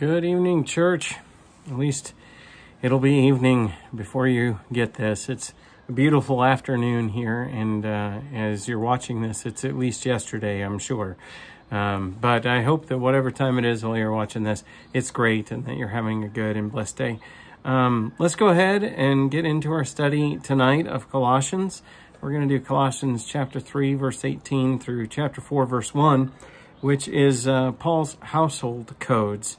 Good evening, church. At least it'll be evening before you get this. It's a beautiful afternoon here, and uh, as you're watching this, it's at least yesterday, I'm sure. Um, but I hope that whatever time it is while you're watching this, it's great and that you're having a good and blessed day. Um, let's go ahead and get into our study tonight of Colossians. We're going to do Colossians chapter 3, verse 18 through chapter 4, verse 1, which is uh, Paul's household codes.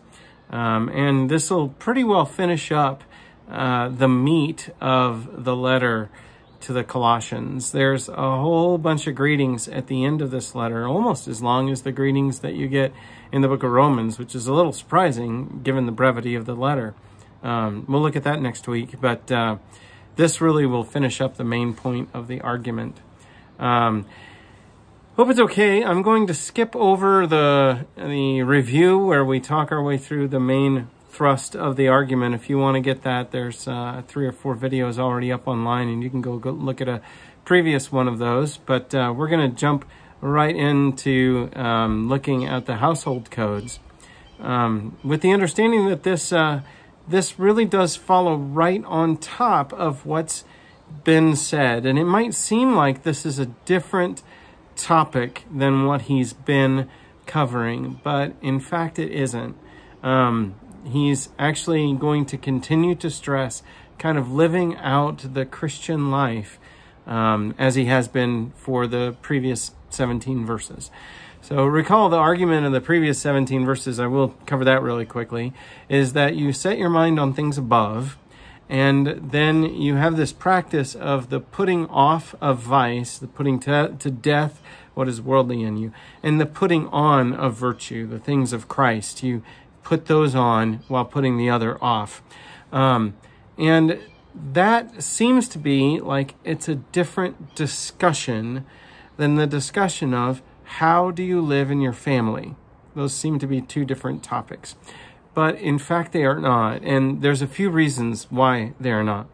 Um, and this will pretty well finish up uh, the meat of the letter to the Colossians. There's a whole bunch of greetings at the end of this letter, almost as long as the greetings that you get in the book of Romans, which is a little surprising given the brevity of the letter. Um, we'll look at that next week, but uh, this really will finish up the main point of the argument. Um, Hope it's okay. I'm going to skip over the the review where we talk our way through the main thrust of the argument. If you want to get that, there's uh, three or four videos already up online, and you can go, go look at a previous one of those. But uh, we're going to jump right into um, looking at the household codes, um, with the understanding that this uh, this really does follow right on top of what's been said, and it might seem like this is a different topic than what he's been covering, but in fact, it isn't. Um, he's actually going to continue to stress kind of living out the Christian life um, as he has been for the previous 17 verses. So recall the argument of the previous 17 verses, I will cover that really quickly, is that you set your mind on things above, and then you have this practice of the putting off of vice, the putting to, to death what is worldly in you, and the putting on of virtue, the things of Christ. You put those on while putting the other off. Um, and that seems to be like it's a different discussion than the discussion of how do you live in your family. Those seem to be two different topics but in fact they are not. And there's a few reasons why they are not.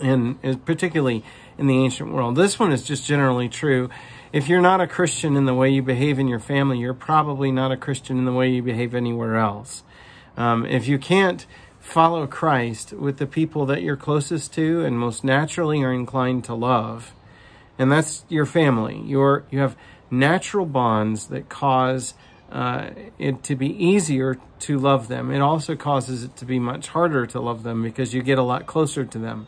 And particularly in the ancient world. This one is just generally true. If you're not a Christian in the way you behave in your family, you're probably not a Christian in the way you behave anywhere else. Um, if you can't follow Christ with the people that you're closest to and most naturally are inclined to love, and that's your family, you're, you have natural bonds that cause uh, it to be easier to love them. It also causes it to be much harder to love them because you get a lot closer to them.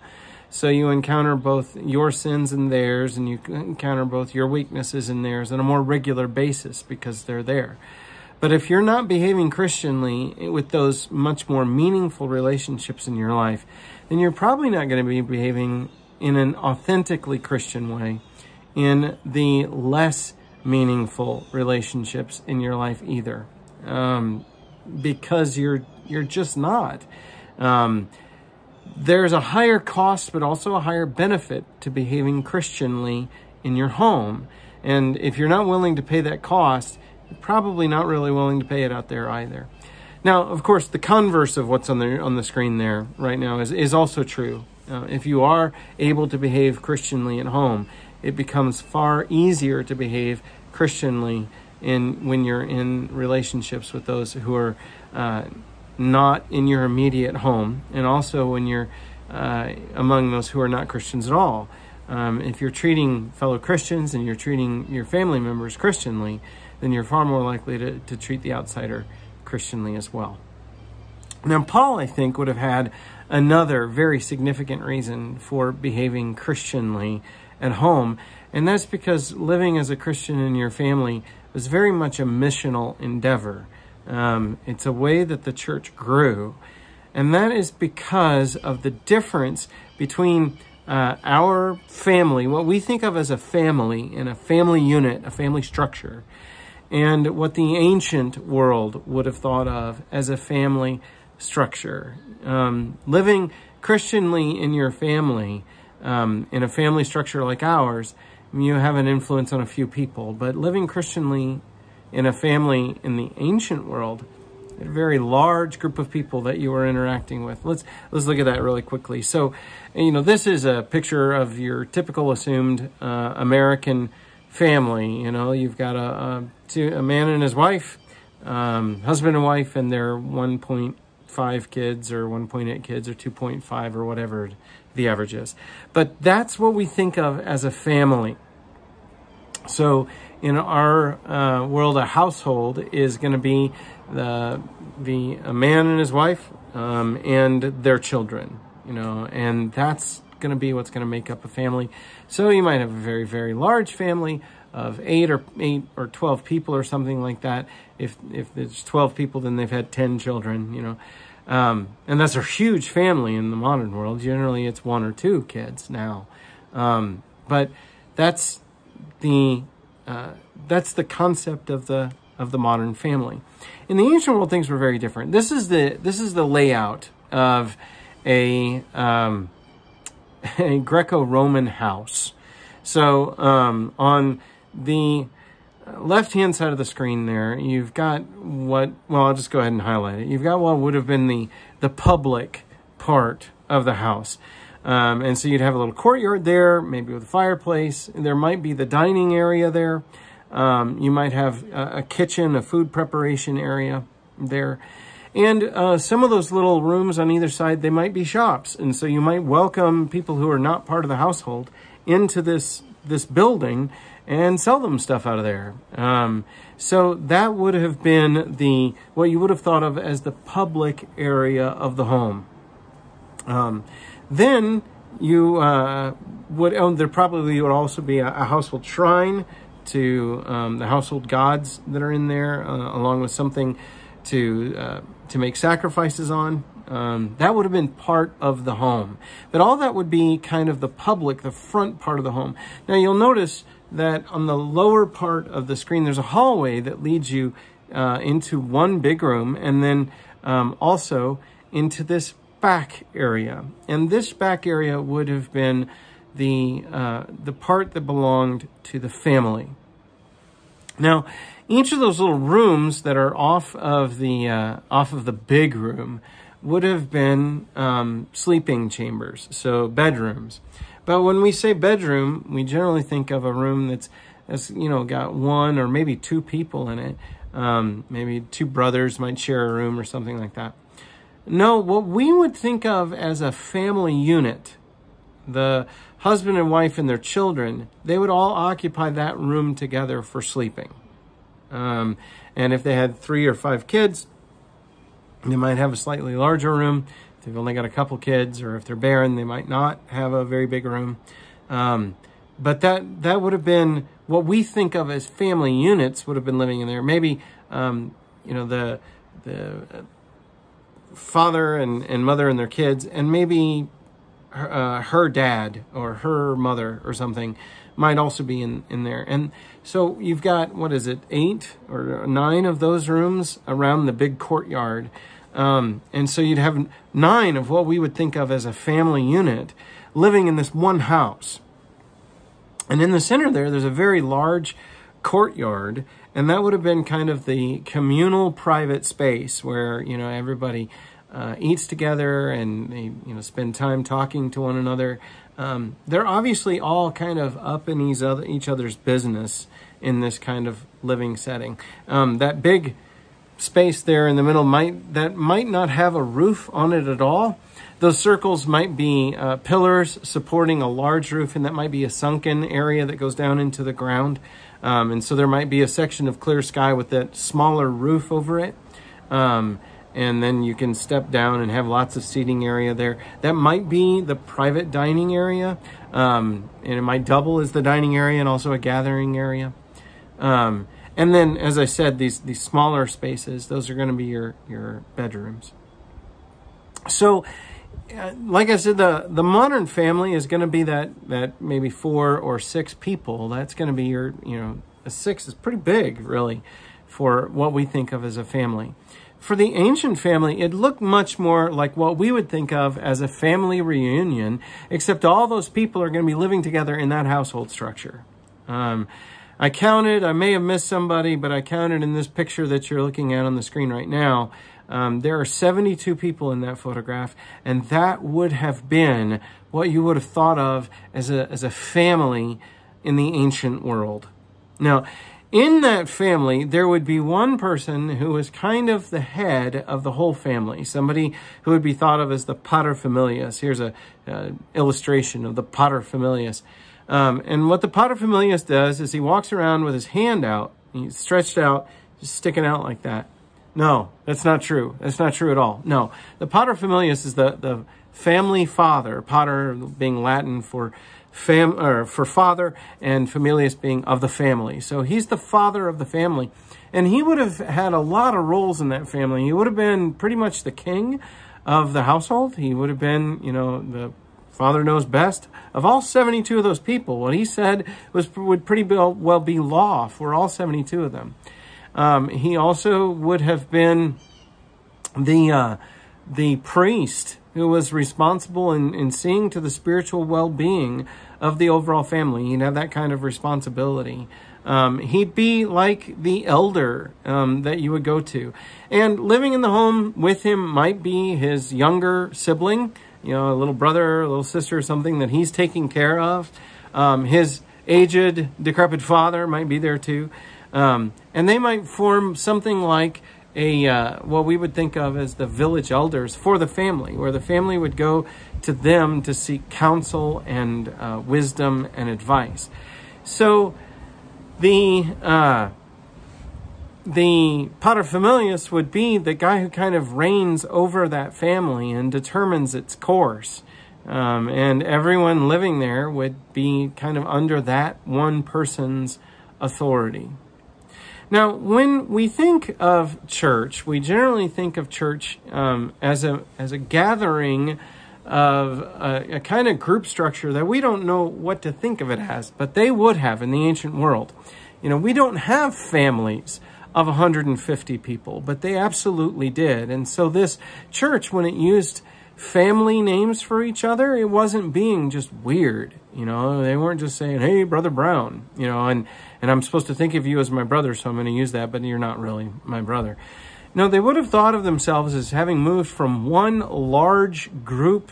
So you encounter both your sins and theirs, and you encounter both your weaknesses and theirs on a more regular basis because they're there. But if you're not behaving Christianly with those much more meaningful relationships in your life, then you're probably not going to be behaving in an authentically Christian way in the less meaningful relationships in your life either, um, because you're you're just not. Um, there's a higher cost, but also a higher benefit to behaving Christianly in your home. And if you're not willing to pay that cost, you're probably not really willing to pay it out there either. Now, of course, the converse of what's on the on the screen there right now is is also true. Uh, if you are able to behave Christianly at home, it becomes far easier to behave Christianly in when you're in relationships with those who are uh, not in your immediate home, and also when you're uh, among those who are not Christians at all. Um, if you're treating fellow Christians and you're treating your family members Christianly, then you're far more likely to, to treat the outsider Christianly as well. Now, Paul, I think, would have had another very significant reason for behaving Christianly at home, and that's because living as a Christian in your family was very much a missional endeavor. Um, it's a way that the church grew. And that is because of the difference between uh, our family, what we think of as a family and a family unit, a family structure, and what the ancient world would have thought of as a family structure. Um, living Christianly in your family, um, in a family structure like ours, you have an influence on a few people, but living Christianly in a family in the ancient world, a very large group of people that you are interacting with. Let's let's look at that really quickly. So, you know, this is a picture of your typical assumed uh, American family. You know, you've got a, a, two, a man and his wife, um, husband and wife and their 1.5 kids or 1.8 kids or 2.5 or whatever the average is. But that's what we think of as a family. So in our uh, world, a household is going to be the the a man and his wife um, and their children, you know, and that's going to be what's going to make up a family. So you might have a very very large family of eight or eight or twelve people or something like that. If if there's twelve people, then they've had ten children, you know. Um, and that's a huge family in the modern world. Generally, it's one or two kids now, um, but that's the uh, that's the concept of the of the modern family. In the ancient world, things were very different. This is the this is the layout of a um, a Greco-Roman house. So um, on the left hand side of the screen there, you've got what well, I'll just go ahead and highlight it. You've got what would have been the the public part of the house. Um, and so you'd have a little courtyard there, maybe with a fireplace. There might be the dining area there. Um, you might have a, a, kitchen, a food preparation area there. And uh, some of those little rooms on either side, they might be shops. And so you might welcome people who are not part of the household into this, this building and sell them stuff out of there. Um, so that would have been the, what you would have thought of as the public area of the home. Um, then you uh, would, oh, there probably would also be a, a household shrine to um, the household gods that are in there, uh, along with something to uh, to make sacrifices on. Um, that would have been part of the home. But all that would be kind of the public, the front part of the home. Now you'll notice that on the lower part of the screen, there's a hallway that leads you uh, into one big room and then um, also into this back area. And this back area would have been the, uh, the part that belonged to the family. Now, each of those little rooms that are off of the, uh, off of the big room would have been um, sleeping chambers, so bedrooms. But when we say bedroom, we generally think of a room that's, that's you know, got one or maybe two people in it. Um, maybe two brothers might share a room or something like that. No, what we would think of as a family unit, the husband and wife and their children, they would all occupy that room together for sleeping. Um, and if they had three or five kids, they might have a slightly larger room. They've only got a couple kids, or if they're barren, they might not have a very big room. Um, but that that would have been what we think of as family units would have been living in there. Maybe um, you know the the father and, and mother and their kids, and maybe her, uh, her dad or her mother or something might also be in, in there. And so you've got, what is it, eight or nine of those rooms around the big courtyard. Um, and so you'd have nine of what we would think of as a family unit living in this one house. And in the center there, there's a very large courtyard and that would have been kind of the communal private space where, you know, everybody uh, eats together and they, you know, spend time talking to one another. Um, they're obviously all kind of up in each, other, each other's business in this kind of living setting. Um, that big space there in the middle might that might not have a roof on it at all. Those circles might be uh, pillars supporting a large roof, and that might be a sunken area that goes down into the ground. Um, and so there might be a section of clear sky with that smaller roof over it. Um, and then you can step down and have lots of seating area there. That might be the private dining area. Um, and it might double as the dining area and also a gathering area. Um, and then, as I said, these, these smaller spaces, those are going to be your, your bedrooms. So uh, like I said, the the modern family is going to be that that maybe four or six people. That's going to be your you know a six is pretty big really for what we think of as a family. For the ancient family, it looked much more like what we would think of as a family reunion, except all those people are going to be living together in that household structure. Um, I counted, I may have missed somebody, but I counted in this picture that you're looking at on the screen right now. Um, there are 72 people in that photograph, and that would have been what you would have thought of as a, as a family in the ancient world. Now, in that family, there would be one person who was kind of the head of the whole family, somebody who would be thought of as the paterfamilias. Here's a uh, illustration of the paterfamilias. Um, and what the paterfamilias does is he walks around with his hand out, he's stretched out, just sticking out like that. No, that's not true. That's not true at all. No, the paterfamilias is the, the family father, pater being Latin for fam or for father and familias being of the family. So he's the father of the family. And he would have had a lot of roles in that family. He would have been pretty much the king of the household. He would have been, you know, the father knows best of all 72 of those people. What he said was would pretty well be law for all 72 of them. Um, he also would have been the uh, the priest who was responsible in, in seeing to the spiritual well-being of the overall family. He'd have that kind of responsibility. Um, he'd be like the elder um, that you would go to. And living in the home with him might be his younger sibling, you know, a little brother, a little sister, or something that he's taking care of. Um, his aged, decrepit father might be there too. Um, and they might form something like a uh, what we would think of as the village elders for the family, where the family would go to them to seek counsel and uh, wisdom and advice. So the uh, the paterfamilias would be the guy who kind of reigns over that family and determines its course. Um, and everyone living there would be kind of under that one person's authority. Now, when we think of church, we generally think of church um, as a as a gathering of a, a, kind of group structure that we don't know what to think of it as, but they would have in the ancient world. You know, we don't have families of 150 people, but they absolutely did. And so this church, when it used family names for each other, it wasn't being just weird. You know, they weren't just saying, hey, Brother Brown, you know, and, and I'm supposed to think of you as my brother, so I'm going to use that, but you're not really my brother. No, they would have thought of themselves as having moved from one large group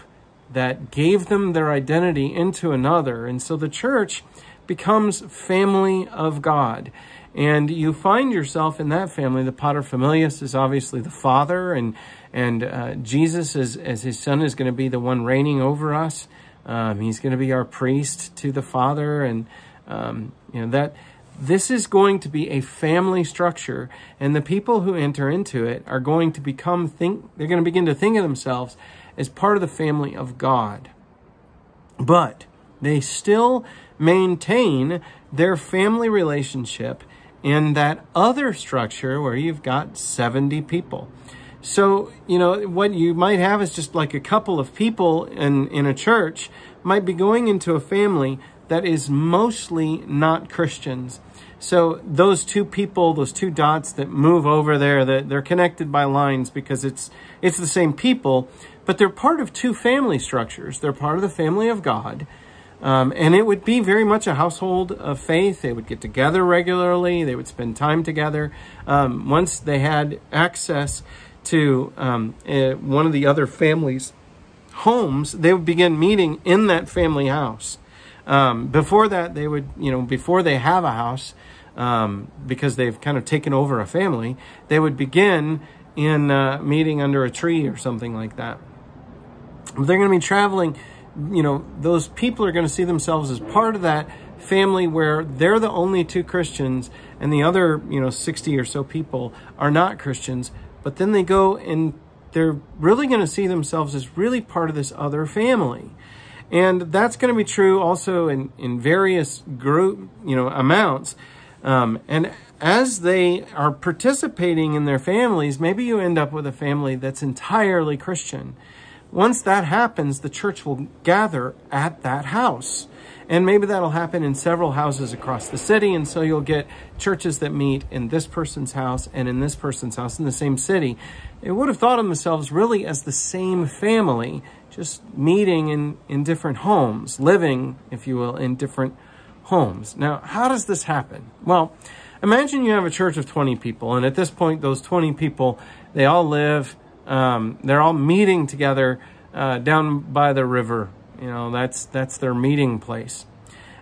that gave them their identity into another. And so the church becomes family of God. And you find yourself in that family. The paterfamilias is obviously the father, and and uh, Jesus, as, as his son, is going to be the one reigning over us. Um, he's going to be our priest to the Father, and um, you know that this is going to be a family structure, and the people who enter into it are going to become think they're going to begin to think of themselves as part of the family of God. But they still maintain their family relationship in that other structure where you've got 70 people. So, you know, what you might have is just like a couple of people in, in a church might be going into a family that is mostly not Christians. So those two people, those two dots that move over there, that they're connected by lines because it's it's the same people, but they're part of two family structures. They're part of the family of God. Um, and it would be very much a household of faith. They would get together regularly. They would spend time together. Um, once they had access to um, uh, one of the other families' homes, they would begin meeting in that family house. Um, before that, they would, you know, before they have a house, um, because they've kind of taken over a family, they would begin in uh, meeting under a tree or something like that. They're going to be traveling, you know, those people are going to see themselves as part of that family where they're the only two Christians and the other, you know, 60 or so people are not Christians. But then they go and they're really going to see themselves as really part of this other family. And that's going to be true also in, in various group, you know, amounts. Um, and as they are participating in their families, maybe you end up with a family that's entirely Christian. Once that happens, the church will gather at that house. And maybe that'll happen in several houses across the city. And so you'll get churches that meet in this person's house and in this person's house in the same city. They would have thought of themselves really as the same family, just meeting in, in different homes, living, if you will, in different homes. Now, how does this happen? Well, imagine you have a church of 20 people, and at this point, those 20 people, they all live, um, they're all meeting together uh, down by the river. You know, that's, that's their meeting place.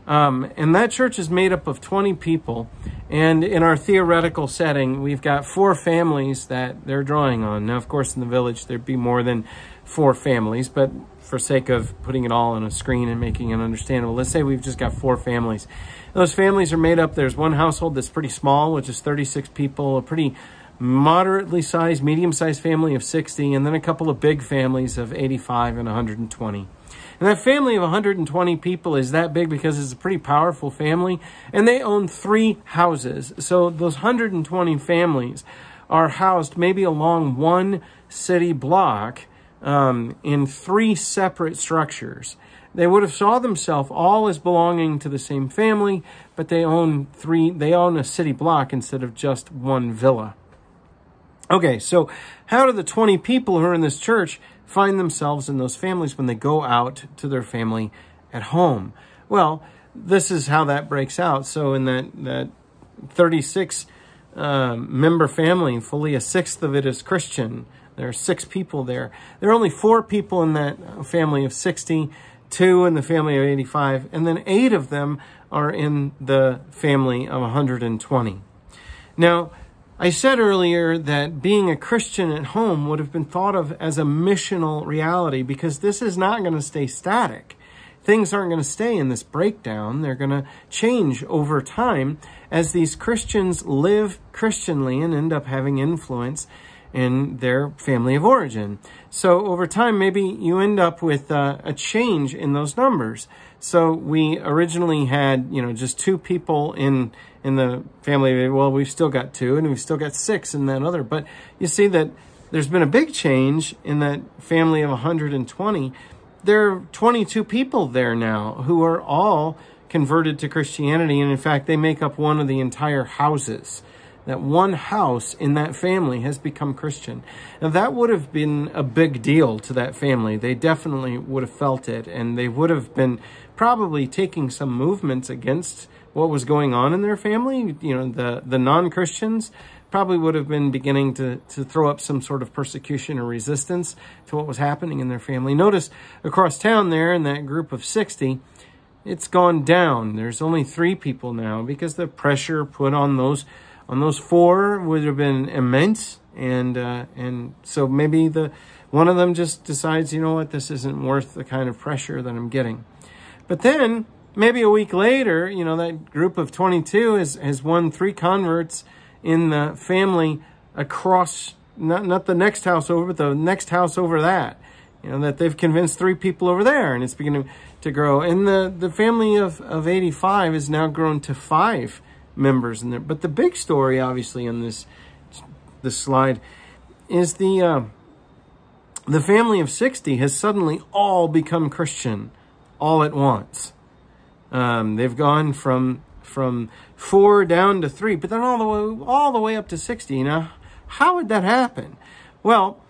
Um, and that church is made up of 20 people. And in our theoretical setting, we've got four families that they're drawing on. Now, of course, in the village, there'd be more than four families, but for sake of putting it all on a screen and making it understandable, let's say we've just got four families. Those families are made up, there's one household that's pretty small, which is 36 people, a pretty moderately sized, medium sized family of 60, and then a couple of big families of 85 and 120. And that family of 120 people is that big because it's a pretty powerful family, and they own three houses. So those 120 families are housed maybe along one city block um, in three separate structures. They would have saw themselves all as belonging to the same family, but they own three. They own a city block instead of just one villa. Okay, so how do the 20 people who are in this church find themselves in those families when they go out to their family at home? Well, this is how that breaks out. So in that, that 36 uh, member family, fully a sixth of it is Christian. There are six people there. There are only four people in that family of 60, two in the family of 85, and then eight of them are in the family of 120. Now, I said earlier that being a Christian at home would have been thought of as a missional reality because this is not going to stay static. Things aren't going to stay in this breakdown. They're going to change over time as these Christians live Christianly and end up having influence in their family of origin. So over time, maybe you end up with uh, a change in those numbers. So we originally had, you know, just two people in in the family. Well, we've still got two, and we've still got six in that other. But you see that there's been a big change in that family of 120. There are 22 people there now who are all converted to Christianity, and in fact, they make up one of the entire houses. That one house in that family has become Christian. Now, that would have been a big deal to that family. They definitely would have felt it, and they would have been probably taking some movements against what was going on in their family, you know, the, the non-Christians probably would have been beginning to, to throw up some sort of persecution or resistance to what was happening in their family. Notice across town there in that group of 60, it's gone down. There's only three people now because the pressure put on those on those four would have been immense. And uh, and so maybe the one of them just decides, you know what, this isn't worth the kind of pressure that I'm getting. But then maybe a week later, you know, that group of 22 has, has won three converts in the family across, not, not the next house over, but the next house over that. You know, that they've convinced three people over there and it's beginning to grow. And the, the family of, of 85 has now grown to five members in there. But the big story, obviously, on this, this slide is the, uh, the family of 60 has suddenly all become Christian all at once. Um, they've gone from from four down to three, but then all the way all the way up to sixty. Now, how would that happen? Well,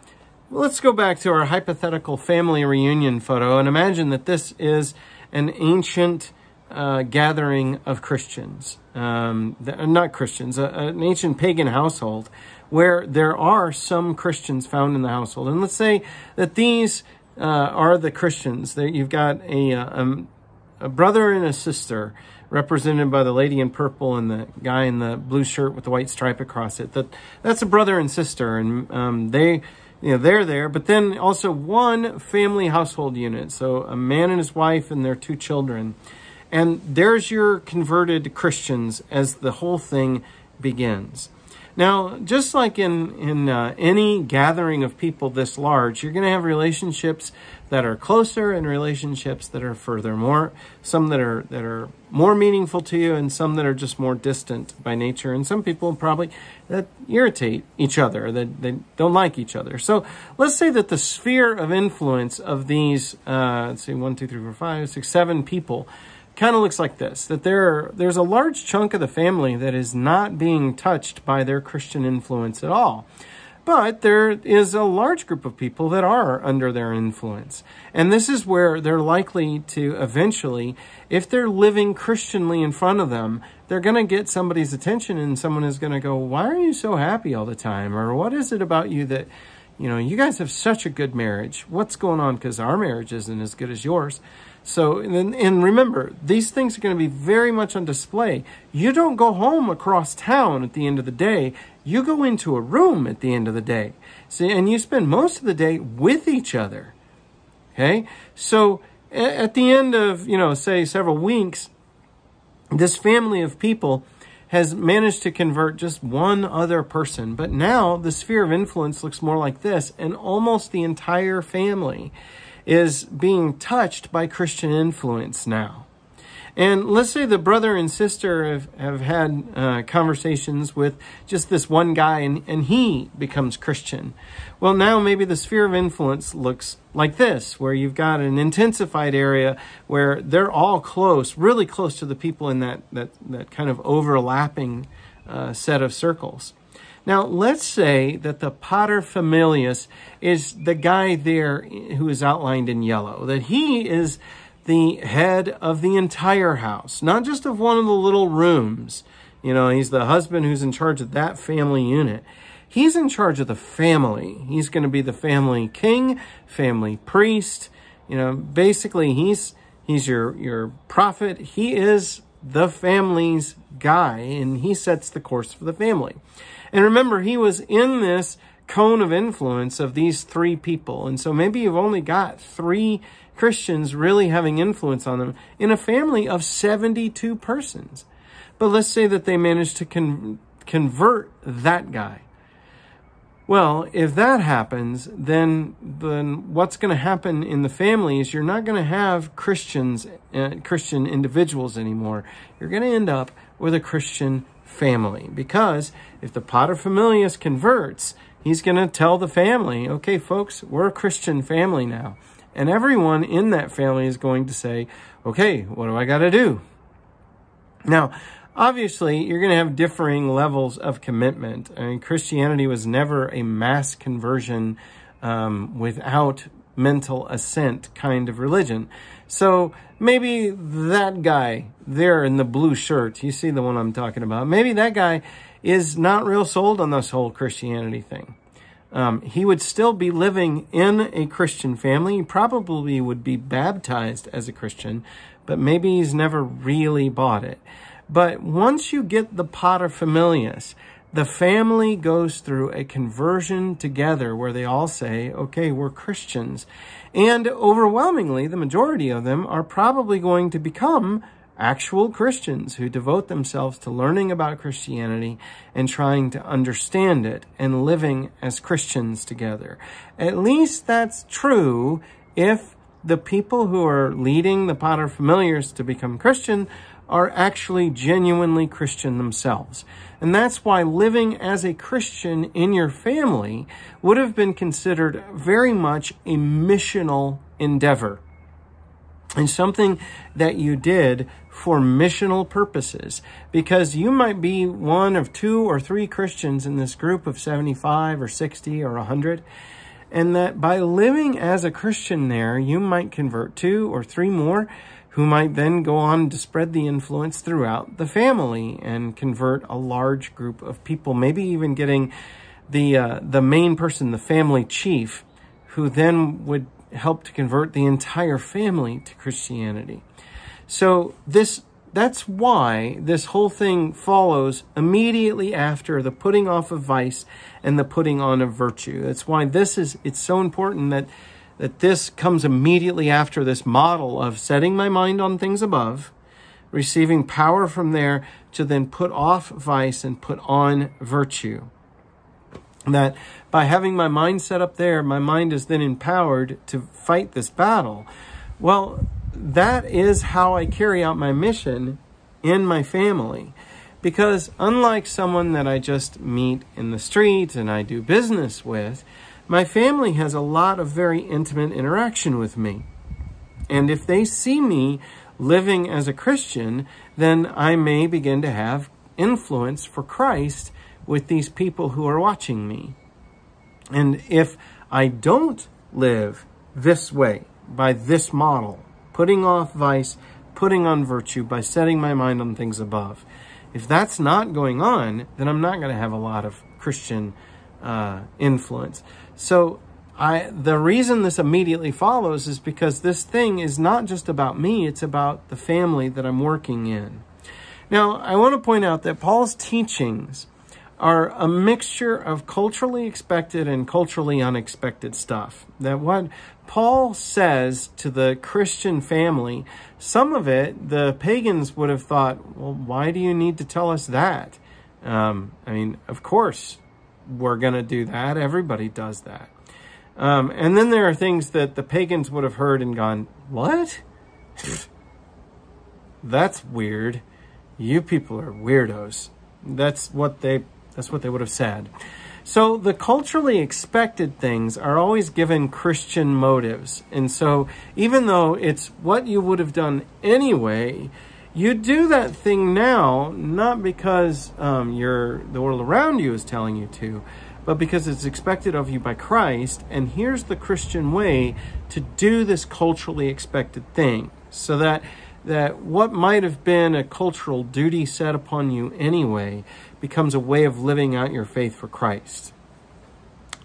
let's go back to our hypothetical family reunion photo and imagine that this is an ancient uh, gathering of Christians, um, not Christians, uh, an ancient pagan household where there are some Christians found in the household. And let's say that these uh, are the Christians. That you've got a, uh, um, a brother and a sister represented by the lady in purple and the guy in the blue shirt with the white stripe across it. That that's a brother and sister, and um, they you know they're there. But then also one family household unit, so a man and his wife and their two children, and there's your converted Christians as the whole thing begins. Now, just like in, in uh, any gathering of people this large, you're going to have relationships that are closer and relationships that are further more some that are that are more meaningful to you and some that are just more distant by nature. And some people probably that irritate each other that they don't like each other. So let's say that the sphere of influence of these uh, let's see one two three four five six seven people kind of looks like this that there there's a large chunk of the family that is not being touched by their Christian influence at all. But there is a large group of people that are under their influence. And this is where they're likely to eventually, if they're living Christianly in front of them, they're going to get somebody's attention and someone is going to go, Why are you so happy all the time? Or what is it about you that, you know, you guys have such a good marriage. What's going on? Because our marriage isn't as good as yours. So, and, and remember, these things are going to be very much on display. You don't go home across town at the end of the day. You go into a room at the end of the day. See, and you spend most of the day with each other. Okay? So, at the end of, you know, say several weeks, this family of people has managed to convert just one other person. But now the sphere of influence looks more like this, and almost the entire family is being touched by Christian influence now. And let's say the brother and sister have, have had uh, conversations with just this one guy and, and he becomes Christian. Well, now maybe the sphere of influence looks like this, where you've got an intensified area where they're all close, really close to the people in that, that, that kind of overlapping uh, set of circles. Now, let's say that the Potter paterfamilias is the guy there who is outlined in yellow, that he is the head of the entire house, not just of one of the little rooms. You know, he's the husband who's in charge of that family unit. He's in charge of the family. He's going to be the family king, family priest. You know, basically he's he's your your prophet. He is the family's guy and he sets the course for the family. And remember, he was in this cone of influence of these three people. And so maybe you've only got three Christians really having influence on them in a family of 72 persons. But let's say that they managed to con- convert that guy. Well, if that happens, then then what's going to happen in the family is you're not going to have Christians, uh, Christian individuals anymore. You're going to end up with a Christian family because if the paterfamilias converts, he's going to tell the family, "Okay, folks, we're a Christian family now." And everyone in that family is going to say, okay, what do I got to do? Now, obviously, you're going to have differing levels of commitment. I mean, Christianity was never a mass conversion um, without mental assent kind of religion. So maybe that guy there in the blue shirt, you see the one I'm talking about, maybe that guy is not real sold on this whole Christianity thing. Um, he would still be living in a Christian family. He probably would be baptized as a Christian, but maybe he's never really bought it. But once you get the paterfamilias, the family goes through a conversion together where they all say, okay, we're Christians. And overwhelmingly, the majority of them are probably going to become actual Christians who devote themselves to learning about Christianity and trying to understand it and living as Christians together. At least that's true if the people who are leading the paterfamilias to become Christian are actually genuinely Christian themselves. And that's why living as a Christian in your family would have been considered very much a missional endeavor. And something that you did for missional purposes. Because you might be one of two or three Christians in this group of 75 or 60 or 100 and that by living as a Christian there you might convert two or three more who might then go on to spread the influence throughout the family and convert a large group of people maybe even getting the uh, the main person the family chief who then would help to convert the entire family to Christianity. So this that's why this whole thing follows immediately after the putting off of vice and the putting on of virtue. That's why this is it's so important that that this comes immediately after this model of setting my mind on things above, receiving power from there to then put off vice and put on virtue that by having my mind set up there, my mind is then empowered to fight this battle. Well, that is how I carry out my mission in my family. Because unlike someone that I just meet in the street and I do business with, my family has a lot of very intimate interaction with me. And if they see me living as a Christian, then I may begin to have influence for Christ with these people who are watching me. And if I don't live this way, by this model, putting off vice, putting on virtue, by setting my mind on things above, if that's not going on, then I'm not going to have a lot of Christian uh, influence. So I the reason this immediately follows is because this thing is not just about me, it's about the family that I'm working in. Now, I want to point out that Paul's teachings are a mixture of culturally expected and culturally unexpected stuff. That what Paul says to the Christian family, some of it the pagans would have thought, well, why do you need to tell us that? Um, I mean, of course, we're going to do that. Everybody does that. Um, and then there are things that the pagans would have heard and gone, what? That's weird. You people are weirdos. That's what they that's what they would have said. So the culturally expected things are always given Christian motives. And so even though it's what you would have done anyway, you do that thing now not because um, you're, the world around you is telling you to, but because it's expected of you by Christ. And here's the Christian way to do this culturally expected thing so that that what might have been a cultural duty set upon you anyway becomes a way of living out your faith for Christ.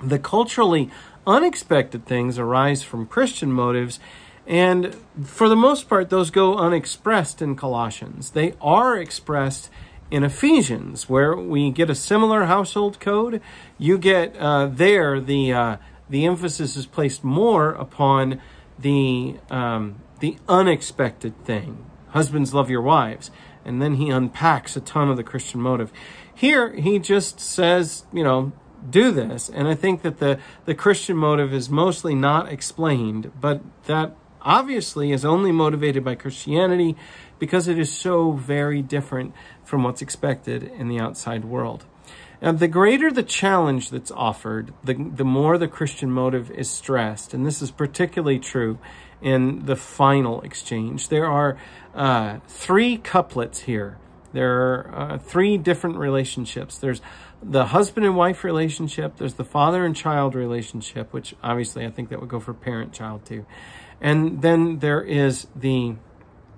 The culturally unexpected things arise from Christian motives, and for the most part, those go unexpressed in Colossians. They are expressed in Ephesians, where we get a similar household code. You get uh, there the uh, the emphasis is placed more upon the um, the unexpected thing. Husbands love your wives, and then he unpacks a ton of the Christian motive. Here he just says, you know, do this, and I think that the the Christian motive is mostly not explained, but that obviously is only motivated by Christianity because it is so very different from what's expected in the outside world. And the greater the challenge that's offered, the, the more the Christian motive is stressed. And this is particularly true in the final exchange. There are uh, three couplets here. There are uh, three different relationships. There's the husband and wife relationship, there's the father and child relationship, which obviously I think that would go for parent child too. And then there is the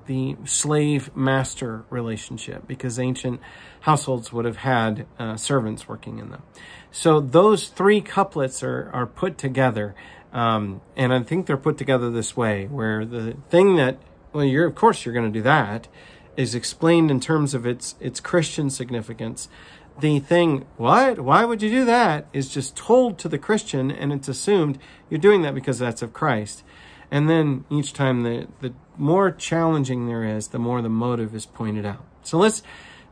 the slave master relationship because ancient households would have had uh, servants working in them. So those three couplets are, are put together. Um, and I think they're put together this way where the thing that, well, you're, of course you're going to do that is explained in terms of its, its Christian significance. The thing, what? Why would you do that? Is just told to the Christian and it's assumed you're doing that because that's of Christ. And then each time the, the more challenging there is, the more the motive is pointed out. So let's,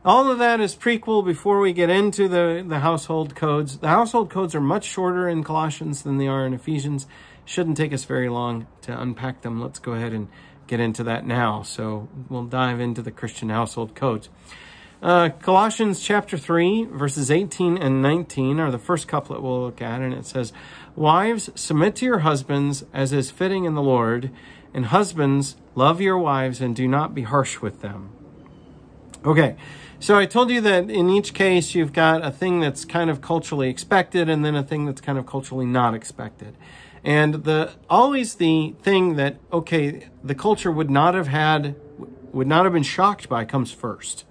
all of that is prequel before we get into the, the household codes. The household codes are much shorter in Colossians than they are in Ephesians. Shouldn't take us very long to unpack them. Let's go ahead and get into that now. So we'll dive into the Christian household codes. Uh, Colossians chapter 3, verses 18 and 19 are the first couplet we'll look at, and it says, Wives, submit to your husbands as is fitting in the Lord, and husbands, love your wives and do not be harsh with them. Okay, so I told you that in each case you've got a thing that's kind of culturally expected and then a thing that's kind of culturally not expected. And the always the thing that okay, the culture would not have had would not have been shocked by comes first.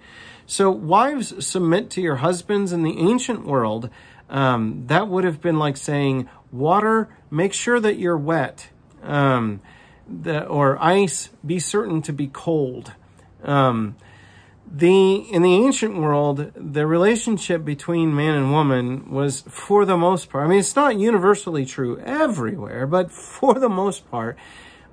So wives submit to your husbands in the ancient world. Um, that would have been like saying, water, make sure that you're wet. Um, the, or ice, be certain to be cold. Um, the in the ancient world, the relationship between man and woman was, for the most part, I mean, it's not universally true everywhere, but for the most part,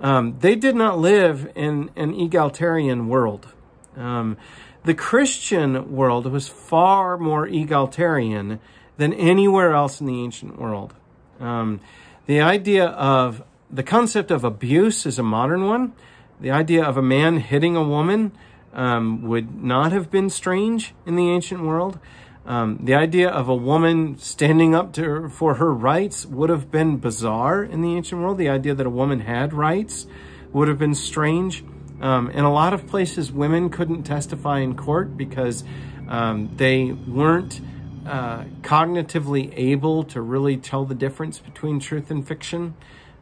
um, they did not live in an egalitarian world. Um, the Christian world was far more egalitarian than anywhere else in the ancient world. Um, the idea of the concept of abuse is a modern one. The idea of a man hitting a woman um, would not have been strange in the ancient world. Um, the idea of a woman standing up to, for her rights would have been bizarre in the ancient world. The idea that a woman had rights would have been strange. Um, in a lot of places, women couldn't testify in court because um, they weren't uh, cognitively able to really tell the difference between truth and fiction.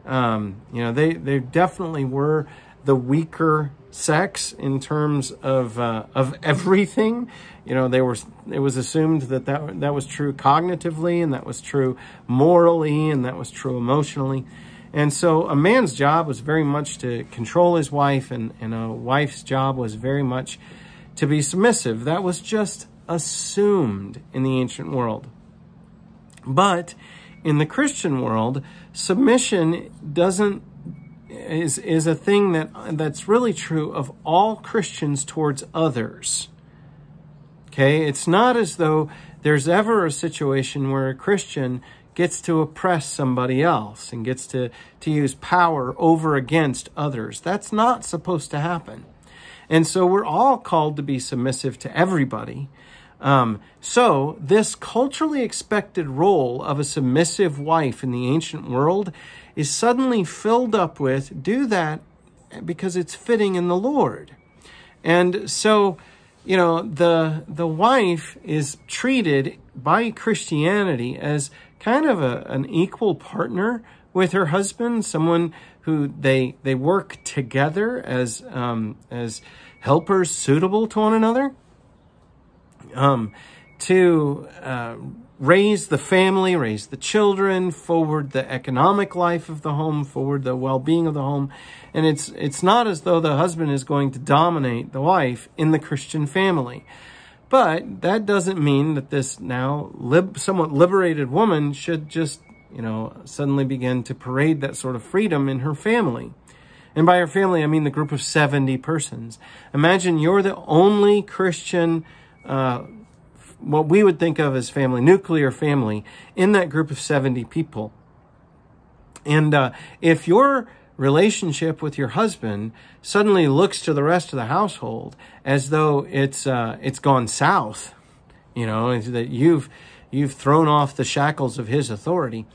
Um, you know, they, they definitely were the weaker sex in terms of uh, of everything. You know, they were it was assumed that, that that was true cognitively and that was true morally and that was true emotionally. And so a man's job was very much to control his wife and, and a wife's job was very much to be submissive. That was just assumed in the ancient world. But in the Christian world, submission doesn't is is a thing that that's really true of all Christians towards others. Okay, it's not as though there's ever a situation where a Christian gets to oppress somebody else and gets to, to use power over against others. That's not supposed to happen. And so we're all called to be submissive to everybody. Um, so this culturally expected role of a submissive wife in the ancient world is suddenly filled up with do that because it's fitting in the Lord. And so, you know, the the wife is treated by Christianity as kind of a, an equal partner with her husband, someone who they they work together as um, as helpers suitable to one another. Um, to uh, raise the family, raise the children, forward the economic life of the home, forward the well-being of the home. And it's it's not as though the husband is going to dominate the wife in the Christian family. But that doesn't mean that this now lib- somewhat liberated woman should just, you know, suddenly begin to parade that sort of freedom in her family. And by her family, I mean the group of 70 persons. Imagine you're the only Christian uh, what we would think of as family, nuclear family, in that group of 70 people. And uh, if your relationship with your husband suddenly looks to the rest of the household as though it's uh, it's gone south, you know, that you've you've thrown off the shackles of his authority,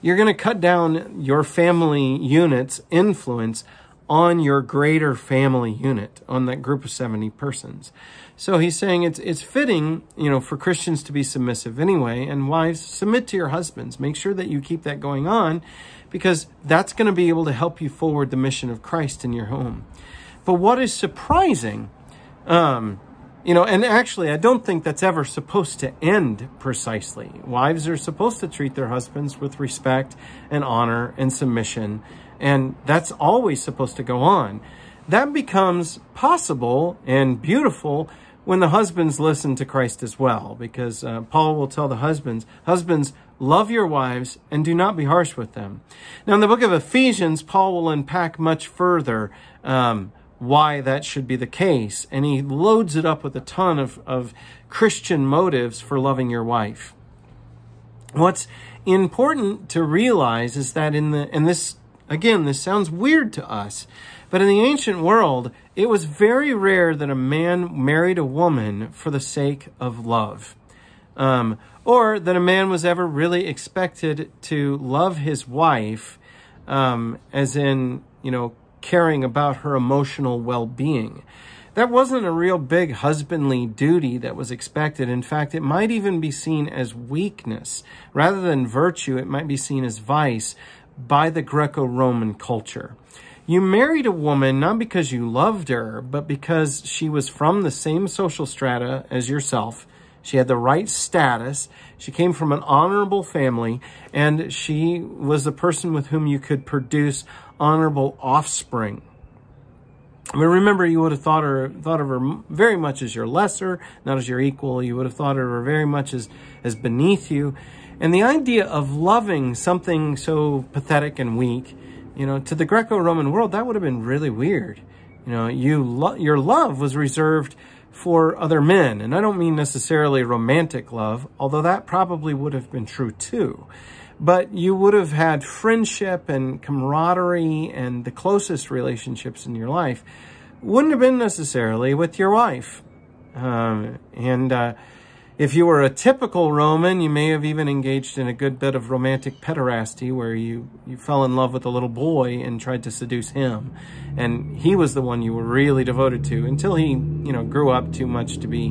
you're going to cut down your family unit's influence on your greater family unit, on that group of 70 persons. So he's saying it's it's fitting, you know, for Christians to be submissive anyway, and wives submit to your husbands. Make sure that you keep that going on because that's going to be able to help you forward the mission of Christ in your home. But what is surprising, um, you know, and actually, I don't think that's ever supposed to end precisely. Wives are supposed to treat their husbands with respect and honor and submission, and that's always supposed to go on. That becomes possible and beautiful when the husbands listen to Christ as well, because uh, Paul will tell the husbands, husbands, love your wives and do not be harsh with them. Now, in the book of Ephesians, Paul will unpack much further um, why that should be the case, and he loads it up with a ton of, of Christian motives for loving your wife. What's important to realize is that in the, and this, again, this sounds weird to us, but in the ancient world, it was very rare that a man married a woman for the sake of love. Um, or that a man was ever really expected to love his wife, um, as in, you know, caring about her emotional well being. That wasn't a real big husbandly duty that was expected. In fact, it might even be seen as weakness. Rather than virtue, it might be seen as vice by the Greco Roman culture. You married a woman not because you loved her, but because she was from the same social strata as yourself. She had the right status. She came from an honorable family, and she was the person with whom you could produce honorable offspring. Mean, remember, you would have thought her thought of her very much as your lesser, not as your equal. You would have thought of her very much as as beneath you. And the idea of loving something so pathetic and weak you know, to the Greco-Roman world, that would have been really weird. You know, you lo- your love was reserved for other men. And I don't mean necessarily romantic love, although that probably would have been true too. But you would have had friendship and camaraderie and the closest relationships in your life wouldn't have been necessarily with your wife. Um, and, uh, if you were a typical Roman, you may have even engaged in a good bit of romantic pederasty where you, you fell in love with a little boy and tried to seduce him. And he was the one you were really devoted to until he, you know, grew up too much to be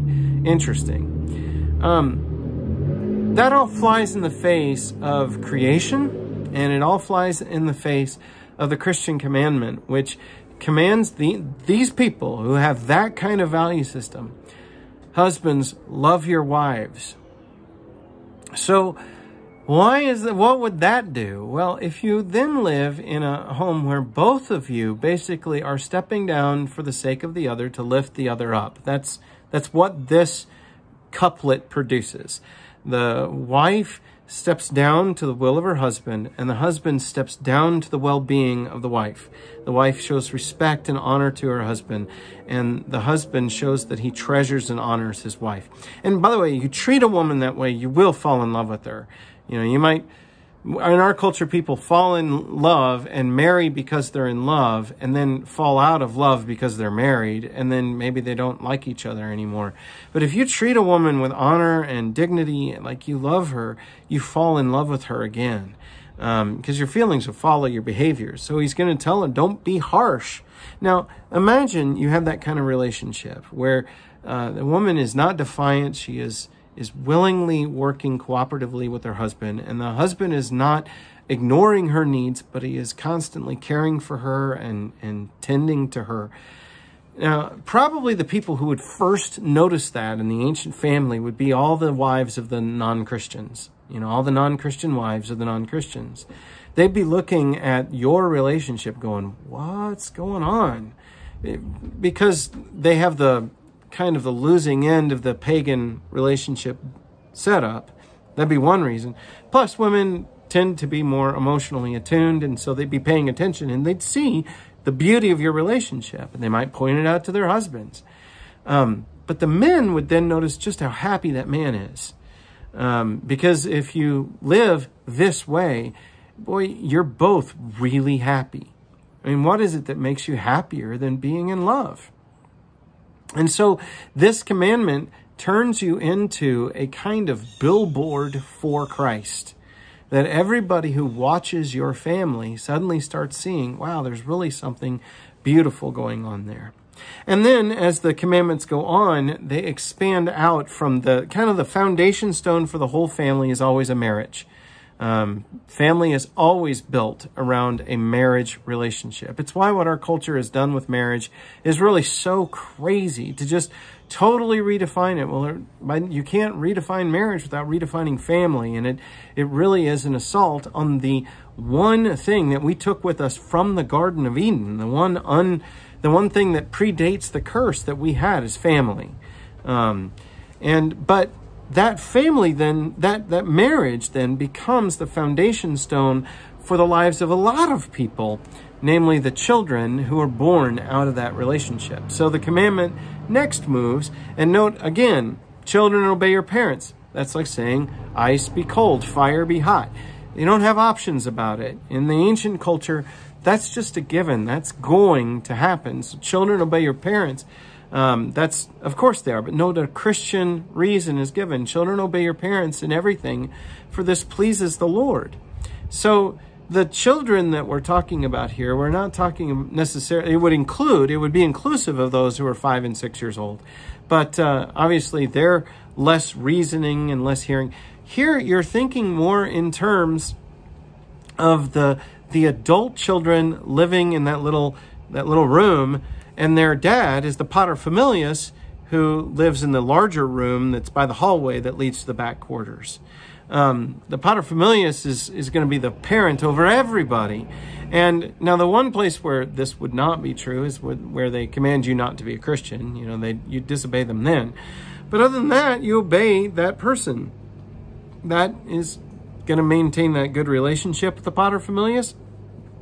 interesting. Um, that all flies in the face of creation and it all flies in the face of the Christian commandment, which commands the, these people who have that kind of value system husbands, love your wives. So, why is that? What would that do? Well, if you then live in a home where both of you basically are stepping down for the sake of the other to lift the other up, that's that's what this couplet produces. The wife steps down to the will of her husband, and the husband steps down to the well being of the wife. The wife shows respect and honor to her husband, and the husband shows that he treasures and honors his wife. And by the way, you treat a woman that way, you will fall in love with her. You know, you might in our culture, people fall in love and marry because they're in love, and then fall out of love because they're married, and then maybe they don't like each other anymore. But if you treat a woman with honor and dignity, like you love her, you fall in love with her again. Because um, your feelings will follow your behavior. So he's going to tell him, don't be harsh. Now, imagine you have that kind of relationship where uh, the woman is not defiant, she is is willingly working cooperatively with her husband, and the husband is not ignoring her needs, but he is constantly caring for her and, and tending to her. Now, probably the people who would first notice that in the ancient family would be all the wives of the non Christians. You know, all the non Christian wives of the non Christians. They'd be looking at your relationship going, What's going on? Because they have the kind of the losing end of the pagan relationship setup. That'd be one reason. Plus, women tend to be more emotionally attuned, and so they'd be paying attention and they'd see the beauty of your relationship, and they might point it out to their husbands. Um, but the men would then notice just how happy that man is. Um, because if you live this way, boy, you're both really happy. I mean, what is it that makes you happier than being in love? And so this commandment turns you into a kind of billboard for Christ. That everybody who watches your family suddenly starts seeing, wow, there's really something beautiful going on there. And then as the commandments go on, they expand out from the kind of the foundation stone for the whole family is always a marriage. Um, family is always built around a marriage relationship. It's why what our culture has done with marriage is really so crazy to just totally redefine it. Well, you can't redefine marriage without redefining family. And it, it really is an assault on the one thing that we took with us from the Garden of Eden, the one un, the one thing that predates the curse that we had is family. Um, and, but that family then, that, that marriage then becomes the foundation stone for the lives of a lot of people, namely the children who are born out of that relationship. So the commandment next moves, and note again, children obey your parents. That's like saying, ice be cold, fire be hot. You don't have options about it. In the ancient culture, that's just a given. That's going to happen. So children obey your parents. Um, that's, of course, they are, but no, the Christian reason is given. Children, obey your parents in everything, for this pleases the Lord. So, the children that we're talking about here, we're not talking necessarily, it would include, it would be inclusive of those who are five and six years old. But uh, obviously, they're less reasoning and less hearing. Here, you're thinking more in terms of the the adult children living in that little that little room and their dad is the paterfamilias who lives in the larger room that's by the hallway that leads to the back quarters. Um, the paterfamilias is, is going to be the parent over everybody. And now the one place where this would not be true is where they command you not to be a Christian. You know, they you disobey them then. But other than that, you obey that person. That is going to maintain that good relationship with the paterfamilias,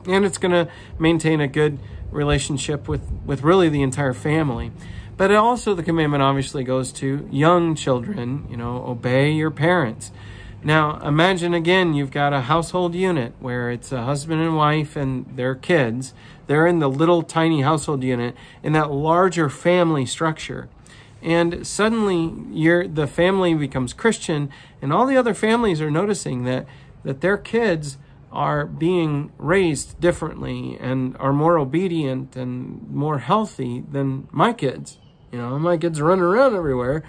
and it's going to maintain a good relationship with, with really the entire family. But also the commandment obviously goes to young children, you know, obey your parents. Now, imagine again, you've got a household unit where it's a husband and wife and their kids. They're in the little tiny household unit in that larger family structure. And suddenly you're, the family becomes Christian and all the other families are noticing that, that their kids are being raised differently and are more obedient and more healthy than my kids. You know, my kids running around everywhere.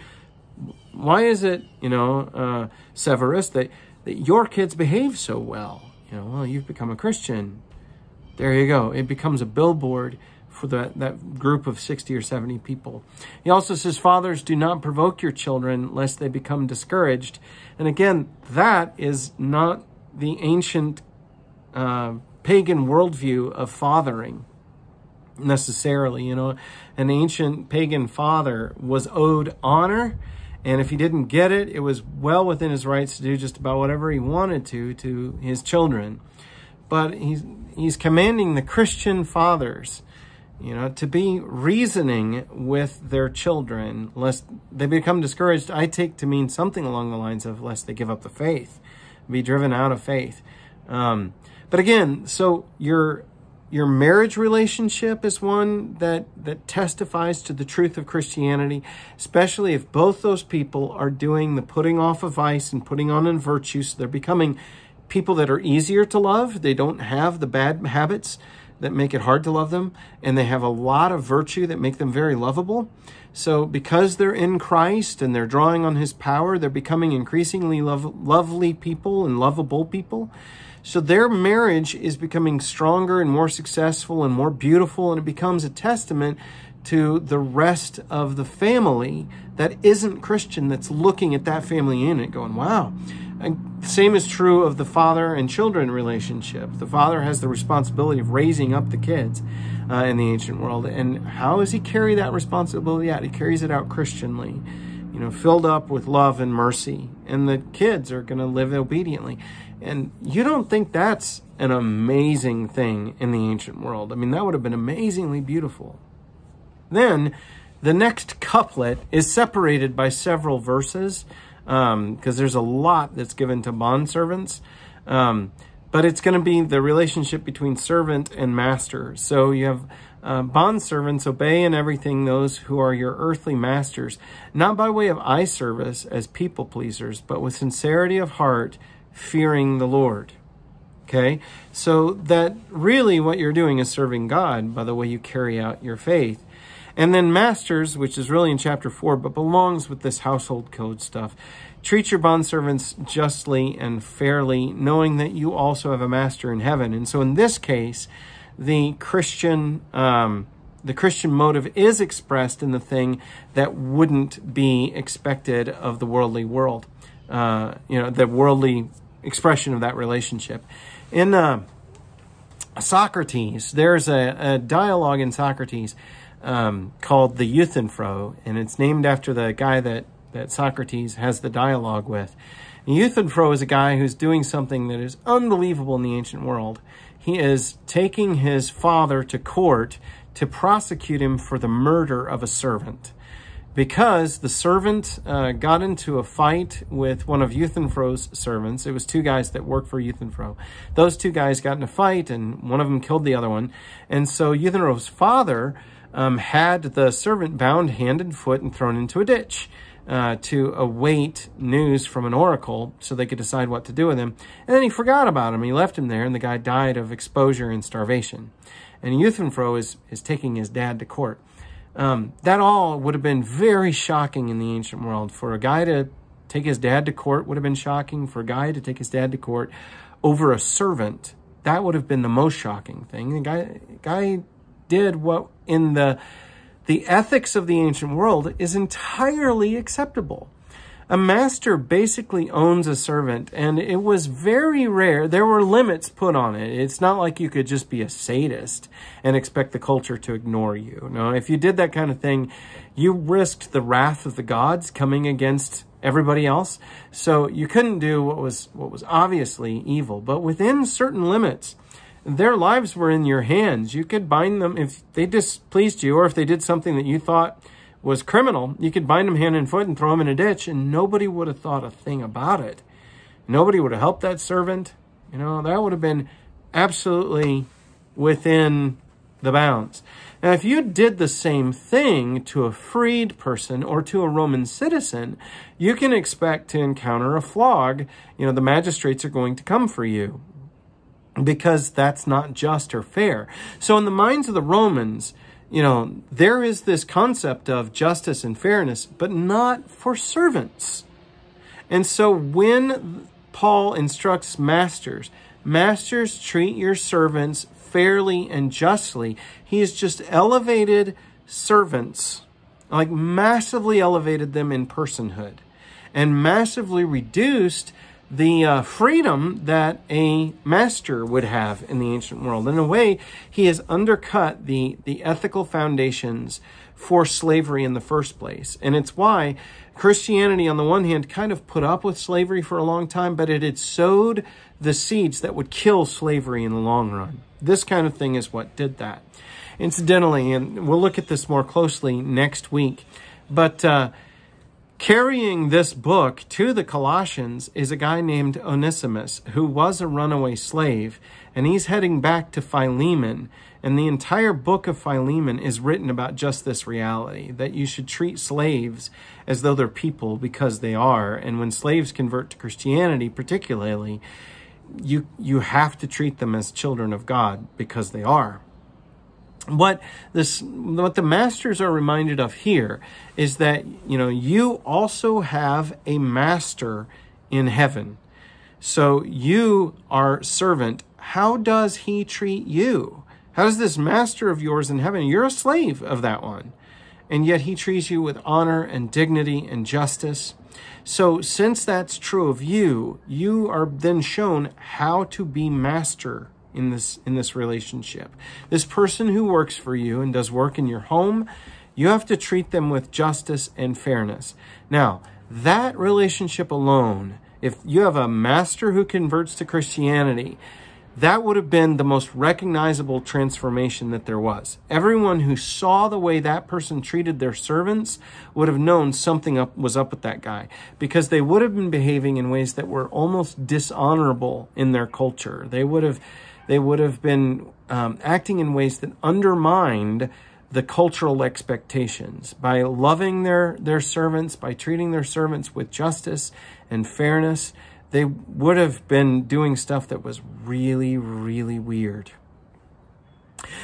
Why is it, you know, uh, Severus, that, that your kids behave so well? You know, well, you've become a Christian. There you go. It becomes a billboard for the, that group of 60 or 70 people. He also says, Fathers, do not provoke your children lest they become discouraged. And again, that is not the ancient uh, pagan worldview of fathering necessarily. You know, an ancient pagan father was owed honor. And if he didn't get it, it was well within his rights to do just about whatever he wanted to to his children. But he's he's commanding the Christian fathers, you know, to be reasoning with their children lest they become discouraged. I take to mean something along the lines of lest they give up the faith, be driven out of faith. Um, but again, so your your marriage relationship is one that that testifies to the truth of Christianity, especially if both those people are doing the putting off of vice and putting on in virtue, so they're becoming people that are easier to love. They don't have the bad habits that make it hard to love them, and they have a lot of virtue that make them very lovable. So, because they're in Christ and they're drawing on His power, they're becoming increasingly lov- lovely people and lovable people. So their marriage is becoming stronger and more successful and more beautiful, and it becomes a testament to the rest of the family that isn't Christian that's looking at that family unit going, wow. And same is true of the father and children relationship. The father has the responsibility of raising up the kids uh, in the ancient world. And how does he carry that responsibility out? He carries it out Christianly, you know, filled up with love and mercy. And the kids are going to live obediently. And you don't think that's an amazing thing in the ancient world. I mean, that would have been amazingly beautiful. Then the next couplet is separated by several verses because um, there's a lot that's given to bondservants. Um, but it's going to be the relationship between servant and master. So you have uh, bond servants obey in everything those who are your earthly masters, not by way of eye service as people pleasers, but with sincerity of heart fearing the Lord. Okay? So that really what you're doing is serving God by the way you carry out your faith. And then masters, which is really in chapter 4, but belongs with this household code stuff. Treat your bondservants justly and fairly, knowing that you also have a master in heaven. And so in this case, the Christian um, the Christian motive is expressed in the thing that wouldn't be expected of the worldly world. Uh, you know, the worldly expression of that relationship. In uh, Socrates, there's a, a, dialogue in Socrates um, called the Euthyphro, and it's named after the guy that, that Socrates has the dialogue with. And is a guy who's doing something that is unbelievable in the ancient world. He is taking his father to court to prosecute him for the murder of a servant because the servant uh, got into a fight with one of Euthyphro's servants. It was two guys that worked for Euthyphro. Those two guys got in a fight, and one of them killed the other one. And so Euthyphro's father um, had the servant bound hand and foot and thrown into a ditch. Uh, to await news from an oracle so they could decide what to do with him. And then he forgot about him. He left him there, and the guy died of exposure and starvation. And Euthyphro is, is taking his dad to court. Um, that all would have been very shocking in the ancient world. For a guy to take his dad to court would have been shocking. For a guy to take his dad to court over a servant, that would have been the most shocking thing. The guy, guy did what in the the ethics of the ancient world is entirely acceptable a master basically owns a servant, and it was very rare. There were limits put on it. It's not like you could just be a sadist and expect the culture to ignore you. No, if you did that kind of thing, you risked the wrath of the gods coming against everybody else. So you couldn't do what was what was obviously evil, but within certain limits. Their lives were in your hands. You could bind them if they displeased you or if they did something that you thought was criminal, you could bind him hand and foot and throw him in a ditch, and nobody would have thought a thing about it. Nobody would have helped that servant. You know, that would have been absolutely within the bounds. Now, if you did the same thing to a freed person or to a Roman citizen, you can expect to encounter a flog. You know, the magistrates are going to come for you because that's not just or fair. So, in the minds of the Romans, you know, there is this concept of justice and fairness, but not for servants. And so when Paul instructs masters, masters treat your servants fairly and justly. He has just elevated servants, like massively elevated them in personhood and massively reduced the uh, freedom that a master would have in the ancient world. In a way, he has undercut the, the ethical foundations for slavery in the first place. And it's why Christianity, on the one hand, kind of put up with slavery for a long time, but it had sowed the seeds that would kill slavery in the long run. This kind of thing is what did that. Incidentally, and we'll look at this more closely next week, but uh, Carrying this book to the Colossians is a guy named Onesimus, who was a runaway slave, and he's heading back to Philemon. And the entire book of Philemon is written about just this reality that you should treat slaves as though they're people because they are. And when slaves convert to Christianity, particularly, you, you have to treat them as children of God because they are what this what the masters are reminded of here is that you know you also have a master in heaven. So you are servant. How does he treat you? How does this master of yours in heaven you're a slave of that one and yet he treats you with honor and dignity and justice. So since that's true of you you are then shown how to be master in this in this relationship. This person who works for you and does work in your home, you have to treat them with justice and fairness. Now, that relationship alone, if you have a master who converts to Christianity, that would have been the most recognizable transformation that there was. Everyone who saw the way that person treated their servants would have known something up was up with that guy because they would have been behaving in ways that were almost dishonorable in their culture. They would have they would have been um, acting in ways that undermined the cultural expectations by loving their, their servants, by treating their servants with justice and fairness. They would have been doing stuff that was really, really weird.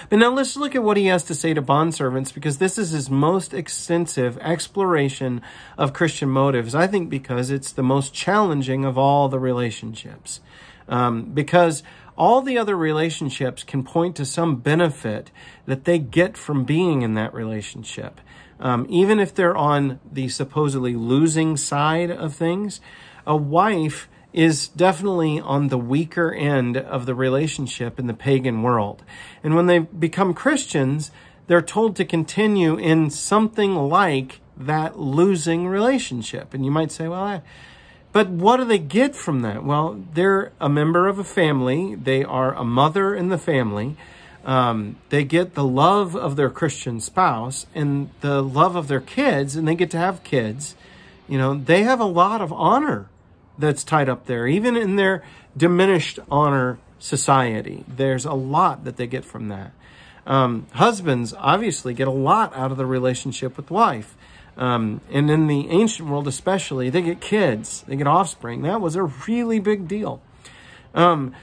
But now let's look at what he has to say to bondservants because this is his most extensive exploration of Christian motives. I think because it's the most challenging of all the relationships. Um, because all the other relationships can point to some benefit that they get from being in that relationship. Um, even if they're on the supposedly losing side of things, a wife is definitely on the weaker end of the relationship in the pagan world. And when they become Christians, they're told to continue in something like that losing relationship. And you might say, well, I, but what do they get from that? Well, they're a member of a family. They are a mother in the family. Um, they get the love of their Christian spouse and the love of their kids, and they get to have kids. You know, they have a lot of honor that's tied up there, even in their diminished honor society. There's a lot that they get from that. Um, husbands obviously get a lot out of the relationship with wife. Um, and in the ancient world, especially, they get kids, they get offspring. That was a really big deal. Um,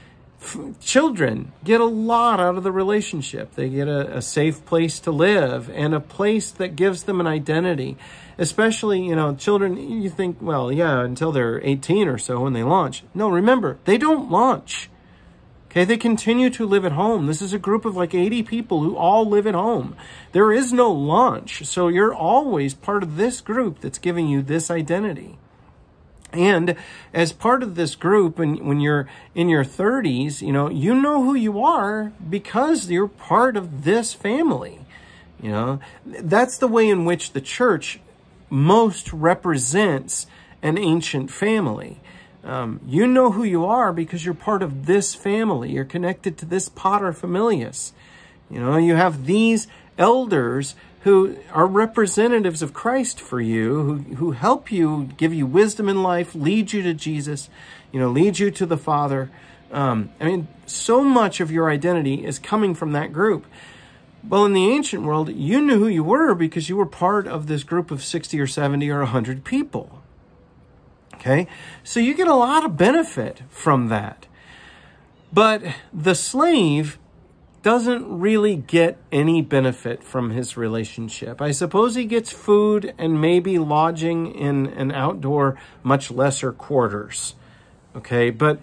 children get a lot out of the relationship. They get a, a, safe place to live and a place that gives them an identity. Especially, you know, children, you think, well, yeah, until they're 18 or so when they launch. No, remember, they don't launch. Okay, they continue to live at home. This is a group of like 80 people who all live at home. There is no launch, so you're always part of this group that's giving you this identity. And as part of this group, and when you're in your 30s, you know, you know who you are because you're part of this family. You know, that's the way in which the church most represents an ancient family. Um, you know who you are because you're part of this family. You're connected to this pater familias. You know, you have these elders who are representatives of Christ for you, who, who help you, give you wisdom in life, lead you to Jesus, you know, lead you to the Father. Um, I mean, so much of your identity is coming from that group. Well, in the ancient world, you knew who you were because you were part of this group of 60 or 70 or 100 people. Okay, so you get a lot of benefit from that. But the slave doesn't really get any benefit from his relationship. I suppose he gets food and maybe lodging in an outdoor, much lesser quarters. Okay, but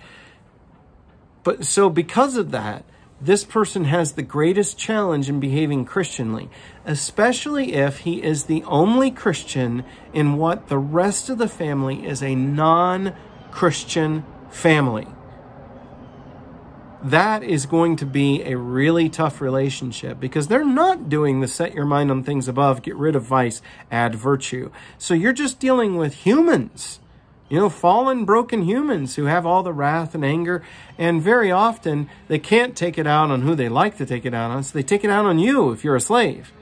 but so because of that, this person has the greatest challenge in behaving Christianly, especially if he is the only Christian in what the rest of the family is a non Christian family. That is going to be a really tough relationship because they're not doing the set your mind on things above, get rid of vice, add virtue. So you're just dealing with humans you know, fallen, broken humans who have all the wrath and anger. And very often they can't take it out on who they like to take it out on. So they take it out on you if you're a slave.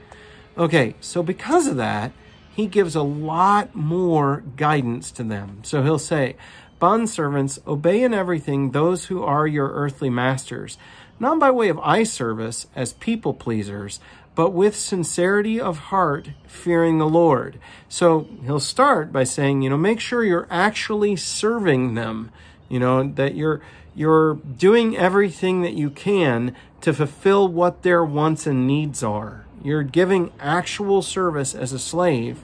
Okay, so because of that, he gives a lot more guidance to them. So he'll say, Bondservants, obey in everything those who are your earthly masters, not by way of eye service as people pleasers, but with sincerity of heart, fearing the Lord. So he'll start by saying, you know, make sure you're actually serving them, you know, that you're you're doing everything that you can to fulfill what their wants and needs are. You're giving actual service as a slave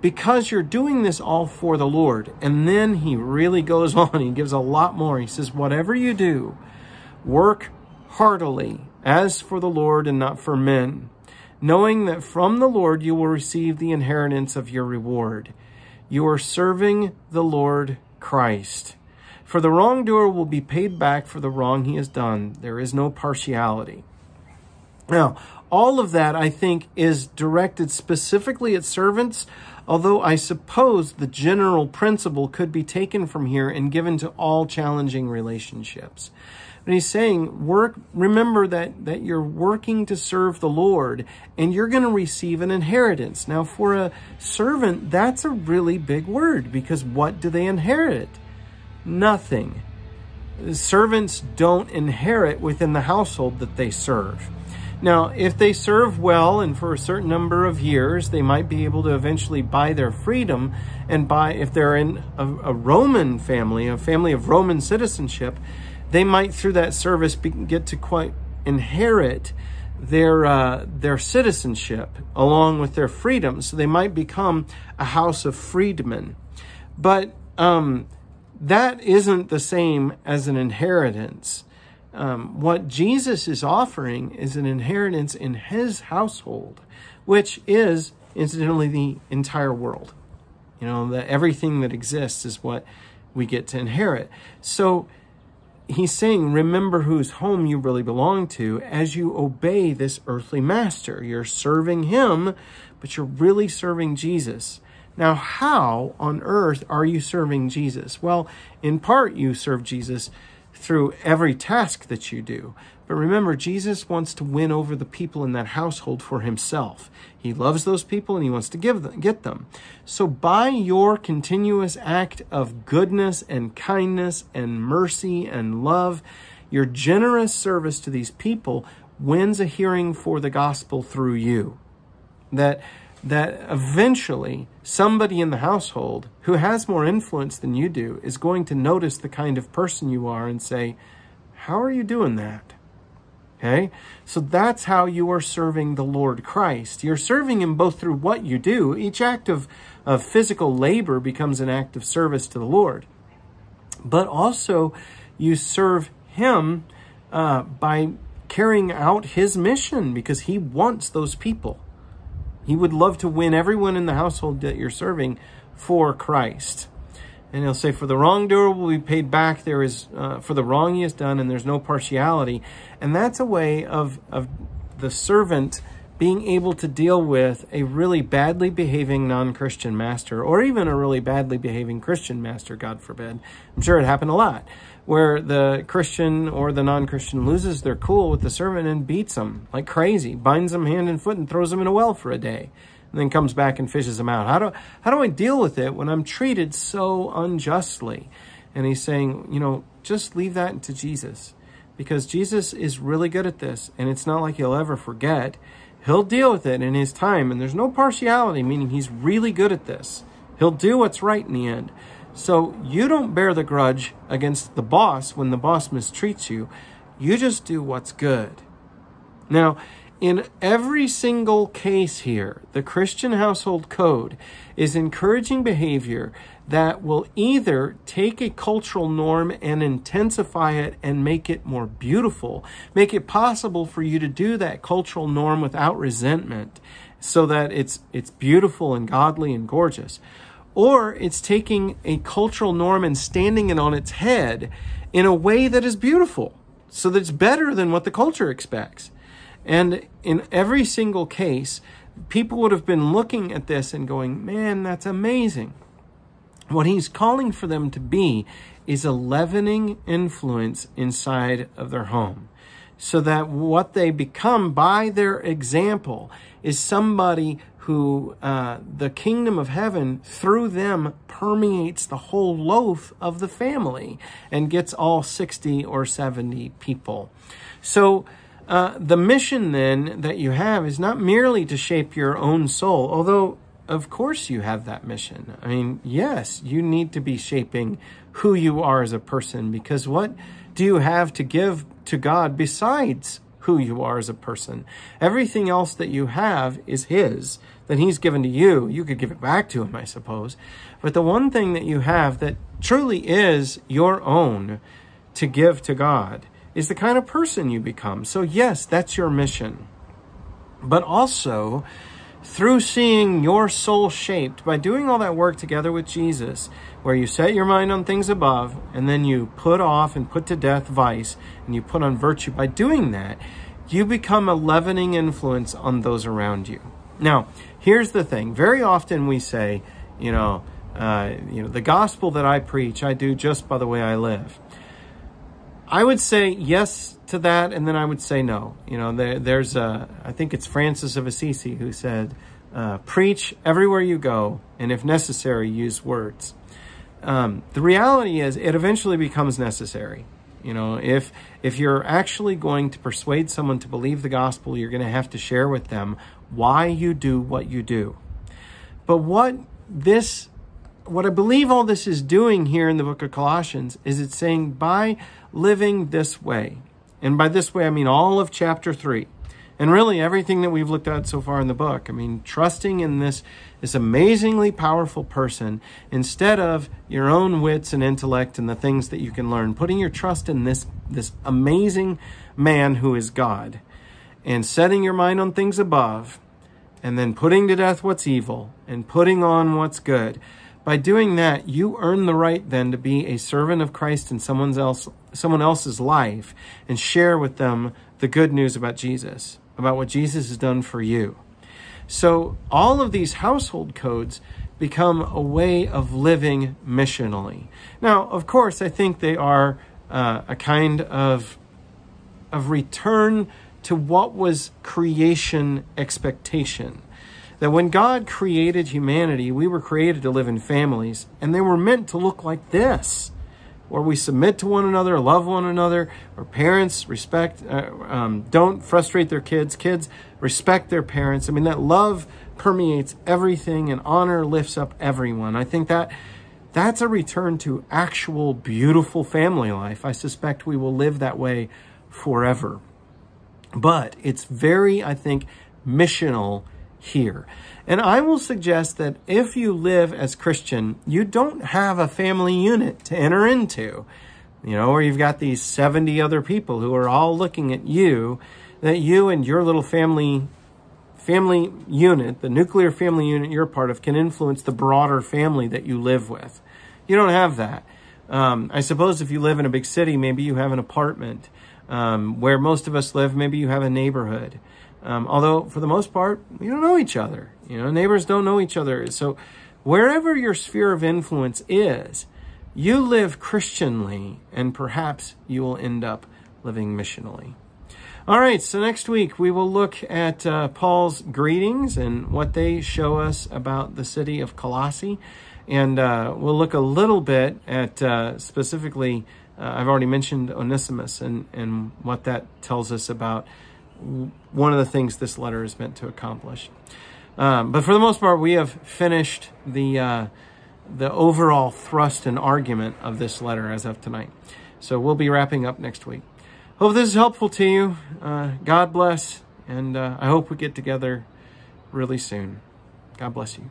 because you're doing this all for the Lord. And then he really goes on, he gives a lot more. He says, whatever you do, work heartily as for the Lord and not for men, knowing that from the Lord you will receive the inheritance of your reward. You are serving the Lord Christ. For the wrongdoer will be paid back for the wrong he has done. There is no partiality. Now, all of that, I think, is directed specifically at servants, although I suppose the general principle could be taken from here and given to all challenging relationships. And he's saying, work, remember that, that you're working to serve the Lord and you're going to receive an inheritance. Now, for a servant, that's a really big word because what do they inherit? Nothing. Servants don't inherit within the household that they serve. Now, if they serve well and for a certain number of years, they might be able to eventually buy their freedom and buy, if they're in a, a Roman family, a family of Roman citizenship, they might through that service be, get to quite inherit their uh, their citizenship along with their freedom. So they might become a house of freedmen, but um, that isn't the same as an inheritance. Um, what Jesus is offering is an inheritance in His household, which is incidentally the entire world. You know, that everything that exists is what we get to inherit. So he's saying, remember whose home you really belong to as you obey this earthly master. You're serving him, but you're really serving Jesus. Now, how on earth are you serving Jesus? Well, in part, you serve Jesus through every task that you do. But remember, Jesus wants to win over the people in that household for himself. He loves those people and he wants to give them, get them. So by your continuous act of goodness and kindness and mercy and love, your generous service to these people wins a hearing for the gospel through you. That that eventually somebody in the household who has more influence than you do is going to notice the kind of person you are and say, How are you doing that? Okay? So that's how you are serving the Lord Christ. You're serving Him both through what you do. Each act of, of physical labor becomes an act of service to the Lord. But also, you serve Him uh, by carrying out His mission because He wants those people. He would love to win everyone in the household that you're serving for Christ. And he'll say, For the wrongdoer will be paid back. There is uh, for the wrong he has done, and there's no partiality. And that's a way of, of the servant being able to deal with a really badly behaving non Christian master, or even a really badly behaving Christian master, God forbid. I'm sure it happened a lot, where the Christian or the non Christian loses their cool with the servant and beats them like crazy, binds them hand and foot, and throws them in a well for a day and then comes back and fishes them out. How do, how do I deal with it when I'm treated so unjustly? And he's saying, you know, just leave that to Jesus because Jesus is really good at this and it's not like he'll ever forget. He'll deal with it in his time and there's no partiality, meaning he's really good at this. He'll do what's right in the end. So you don't bear the grudge against the boss when the boss mistreats you. You just do what's good. Now, in every single case here, the Christian household code is encouraging behavior that will either take a cultural norm and intensify it and make it more beautiful, make it possible for you to do that cultural norm without resentment so that it's it's beautiful and godly and gorgeous. Or it's taking a cultural norm and standing it on its head in a way that is beautiful so that it's better than what the culture expects. And in every single case, people would have been looking at this and going, man, that's amazing. What he's calling for them to be is a leavening influence inside of their home. So that what they become by their example is somebody who uh, the kingdom of heaven through them permeates the whole loaf of the family and gets all 60 or 70 people. So uh, the mission then that you have is not merely to shape your own soul, although of course you have that mission. I mean, yes, you need to be shaping who you are as a person because what do you have to give to God besides who you are as a person? Everything else that you have is His, that He's given to you. You could give it back to Him, I suppose. But the one thing that you have that truly is your own to give to God is the kind of person you become. So, yes, that's your mission. But also, through seeing your soul shaped by doing all that work together with Jesus, where you set your mind on things above and then you put off and put to death vice and you put on virtue, by doing that, you become a leavening influence on those around you. Now, here's the thing very often we say, you know, uh, you know, the gospel that I preach, I do just by the way I live. I would say yes to that, and then I would say no. You know, there, there's a, I think it's Francis of Assisi who said, uh, preach everywhere you go, and if necessary, use words. Um, the reality is, it eventually becomes necessary. You know, if if you're actually going to persuade someone to believe the gospel, you're going to have to share with them why you do what you do. But what this what I believe all this is doing here in the book of Colossians is it's saying by living this way, and by this way I mean all of chapter 3, and really everything that we've looked at so far in the book. I mean, trusting in this this amazingly powerful person instead of your own wits and intellect and the things that you can learn, putting your trust in this this amazing man who is God and setting your mind on things above and then putting to death what's evil and putting on what's good by doing that, you earn the right then to be a servant of Christ in someone else someone else's life and share with them the good news about Jesus, about what Jesus has done for you. So all of these household codes become a way of living missionally. Now, of course, I think they are uh, a kind of of return to what was creation expectation that when God created humanity, we were created to live in families, and they were meant to look like this, where we submit to one another, love one another, or parents respect, uh, um, don't frustrate their kids, kids respect their parents. I mean, that love permeates everything, and honor lifts up everyone. I think that that's a return to actual beautiful family life. I suspect we will live that way forever. But it's very, I think, missional here. And I will suggest that if you live as Christian, you don't have a family unit to enter into, you know, or you've got these 70 other people who are all looking at you, that you and your little family family unit, the nuclear family unit you're part of, can influence the broader family that you live with. You don't have that. Um, I suppose if you live in a big city, maybe you have an apartment. Um, where most of us live, maybe you have a neighborhood. Um, although for the most part, we don't know each other. You know, neighbors don't know each other. So wherever your sphere of influence is, you live Christianly, and perhaps you will end up living missionally. All right, so next week we will look at uh, Paul's greetings and what they show us about the city of Colossae. And uh, we'll look a little bit at uh, specifically, uh, I've already mentioned Onesimus and, and what that tells us about one of the things this letter is meant to accomplish. Um, but for the most part, we have finished the uh, the overall thrust and argument of this letter as of tonight. So we'll be wrapping up next week. Hope this is helpful to you. Uh, God bless, And uh, I hope we get together really soon. God bless you.